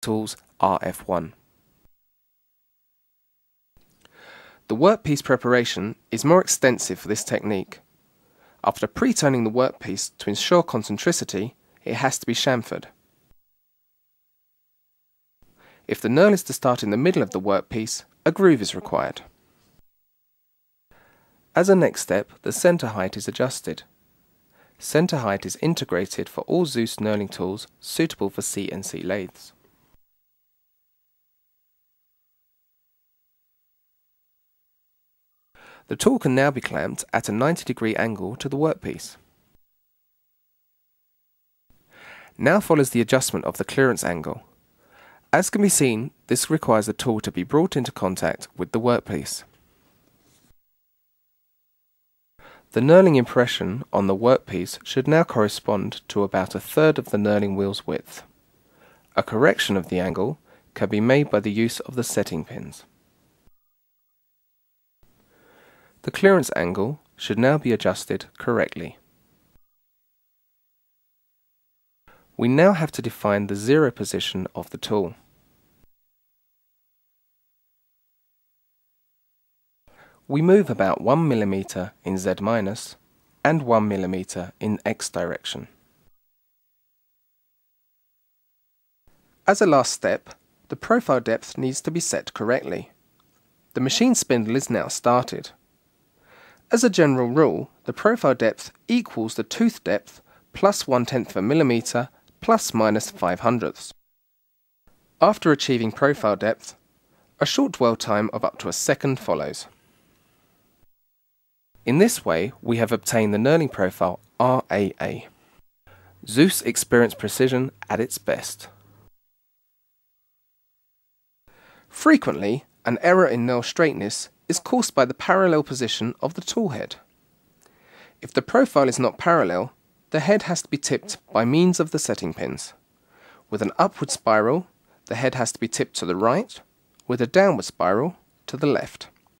Tools RF1. The workpiece preparation is more extensive for this technique. After pre-turning the workpiece to ensure concentricity, it has to be chamfered. If the knurl is to start in the middle of the workpiece, a groove is required. As a next step, the center height is adjusted. Center height is integrated for all Zeus knurling tools suitable for CNC lathes. The tool can now be clamped at a 90 degree angle to the workpiece. Now follows the adjustment of the clearance angle. As can be seen, this requires the tool to be brought into contact with the workpiece. The knurling impression on the workpiece should now correspond to about a third of the knurling wheel's width. A correction of the angle can be made by the use of the setting pins. The clearance angle should now be adjusted correctly. We now have to define the zero position of the tool. We move about 1 mm in Z- and 1 mm in X direction. As a last step, the profile depth needs to be set correctly. The machine spindle is now started. As a general rule, the profile depth equals the tooth depth plus one tenth of a millimetre plus minus five hundredths. After achieving profile depth, a short dwell time of up to a second follows. In this way, we have obtained the knurling profile RAA. Zeus experienced precision at its best. Frequently, an error in knurl straightness is caused by the parallel position of the tool head. If the profile is not parallel, the head has to be tipped by means of the setting pins. With an upward spiral, the head has to be tipped to the right, with a downward spiral to the left.